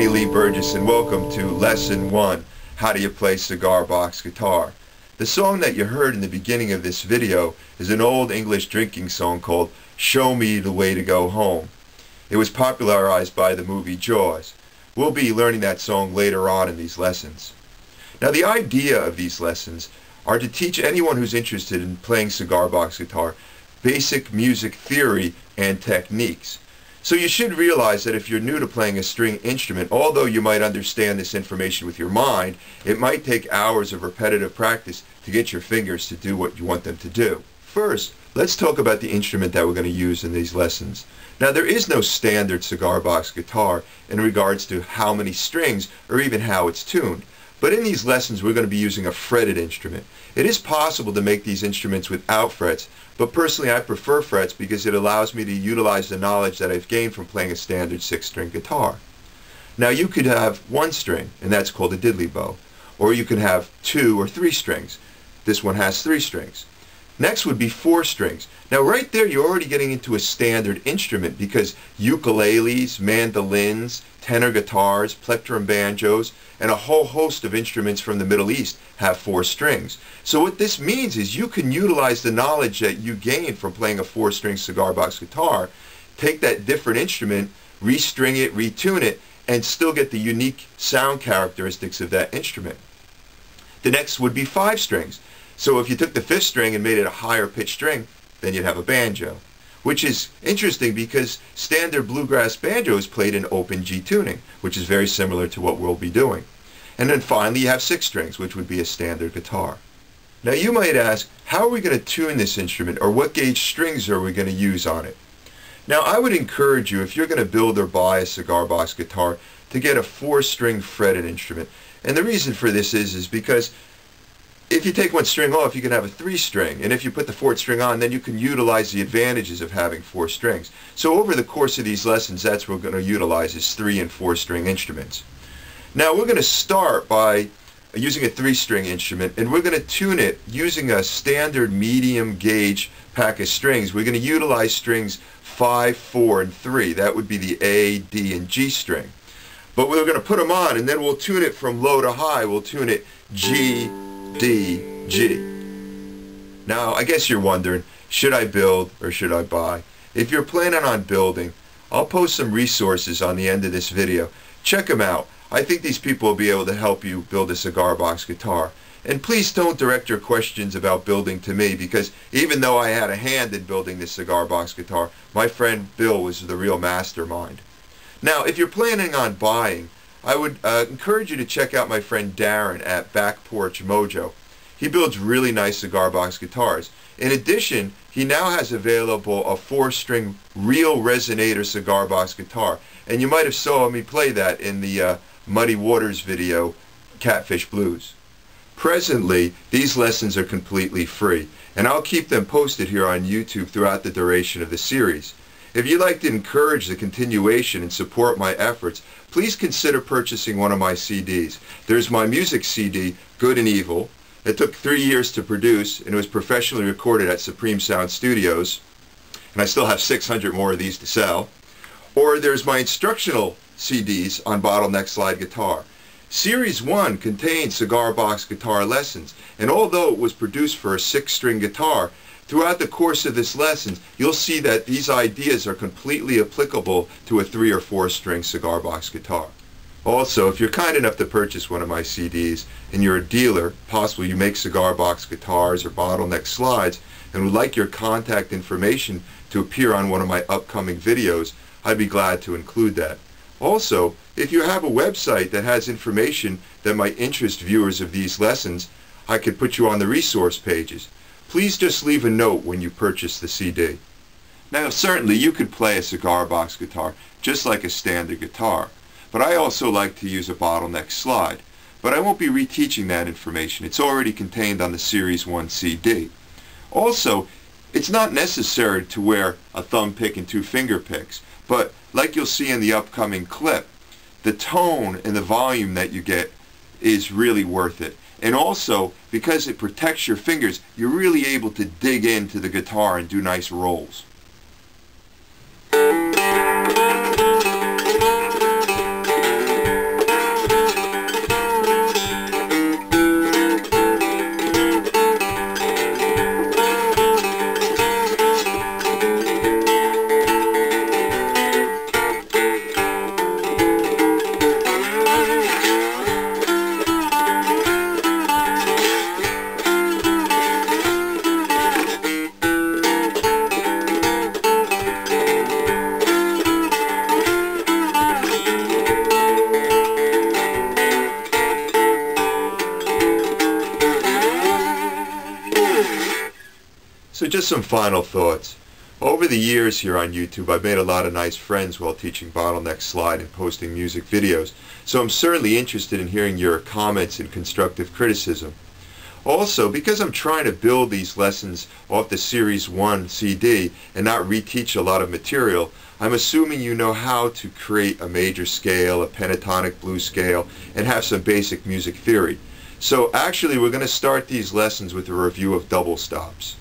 Keni Lee Burgess and welcome to Lesson 1, How Do You Play Cigar Box Guitar. The song that you heard in the beginning of this video is an old English drinking song called Show Me the Way to Go Home. It was popularized by the movie Jaws. We'll be learning that song later on in these lessons. Now the idea of these lessons are to teach anyone who's interested in playing cigar box guitar basic music theory and techniques. So you should realize that if you're new to playing a string instrument, although you might understand this information with your mind, it might take hours of repetitive practice to get your fingers to do what you want them to do. First, let's talk about the instrument that we're going to use in these lessons. Now there is no standard cigar box guitar in regards to how many strings or even how it's tuned. But in these lessons we're going to be using a fretted instrument. It is possible to make these instruments without frets, but personally I prefer frets because it allows me to utilize the knowledge that I've gained from playing a standard six-string guitar. Now you could have one string, and that's called a diddley bow. Or you can have two or three strings. This one has three strings. Next would be four strings. Now right there you're already getting into a standard instrument because ukuleles, mandolins, tenor guitars, plectrum banjos, and a whole host of instruments from the Middle East have four strings. So what this means is you can utilize the knowledge that you gain from playing a four-string cigar box guitar, take that different instrument, restring it, retune it, and still get the unique sound characteristics of that instrument. The next would be five strings. So if you took the fifth string and made it a higher pitched string, then you'd have a banjo. Which is interesting because standard bluegrass banjo is played in open G tuning, which is very similar to what we'll be doing. And then finally you have six strings, which would be a standard guitar. Now you might ask, how are we going to tune this instrument or what gauge strings are we going to use on it? Now I would encourage you, if you're going to build or buy a cigar box guitar, to get a four-string fretted instrument. And the reason for this is, is because if you take one string off, you can have a three string. And if you put the fourth string on, then you can utilize the advantages of having four strings. So over the course of these lessons, that's what we're going to utilize is three and four string instruments. Now we're going to start by using a three string instrument and we're going to tune it using a standard medium gauge pack of strings. We're going to utilize strings 5, 4, and 3. That would be the A, D, and G string. But we're going to put them on and then we'll tune it from low to high. We'll tune it G, D, G. Now, I guess you're wondering, should I build or should I buy? If you're planning on building, I'll post some resources on the end of this video. Check them out. I think these people will be able to help you build a cigar box guitar. And please don't direct your questions about building to me because even though I had a hand in building this cigar box guitar, my friend Bill was the real mastermind. Now, if you're planning on buying, I would uh, encourage you to check out my friend Darren at Back Porch Mojo. He builds really nice cigar box guitars. In addition, he now has available a four-string real resonator cigar box guitar. And you might have saw me play that in the uh, Muddy Waters video, Catfish Blues. Presently, these lessons are completely free, and I'll keep them posted here on YouTube throughout the duration of the series. If you'd like to encourage the continuation and support my efforts, please consider purchasing one of my CDs. There's my music CD, Good and Evil. It took three years to produce, and it was professionally recorded at Supreme Sound Studios. And I still have 600 more of these to sell. Or there's my instructional CDs on bottleneck slide guitar. Series 1 contains cigar box guitar lessons, and although it was produced for a six-string guitar, Throughout the course of this lesson, you'll see that these ideas are completely applicable to a three or four string cigar box guitar. Also, if you're kind enough to purchase one of my CDs and you're a dealer, possibly you make cigar box guitars or bottleneck slides, and would like your contact information to appear on one of my upcoming videos, I'd be glad to include that. Also, if you have a website that has information that might interest viewers of these lessons, I could put you on the resource pages. Please just leave a note when you purchase the CD. Now certainly you could play a cigar box guitar just like a standard guitar, but I also like to use a bottleneck slide. But I won't be reteaching that information. It's already contained on the Series 1 CD. Also, it's not necessary to wear a thumb pick and two finger picks, but like you'll see in the upcoming clip, the tone and the volume that you get is really worth it. And also, because it protects your fingers, you're really able to dig into the guitar and do nice rolls. Just some final thoughts. Over the years here on YouTube, I've made a lot of nice friends while teaching Bottleneck Slide and posting music videos, so I'm certainly interested in hearing your comments and constructive criticism. Also, because I'm trying to build these lessons off the Series 1 CD and not reteach a lot of material, I'm assuming you know how to create a major scale, a pentatonic blues scale, and have some basic music theory. So actually, we're going to start these lessons with a review of double stops.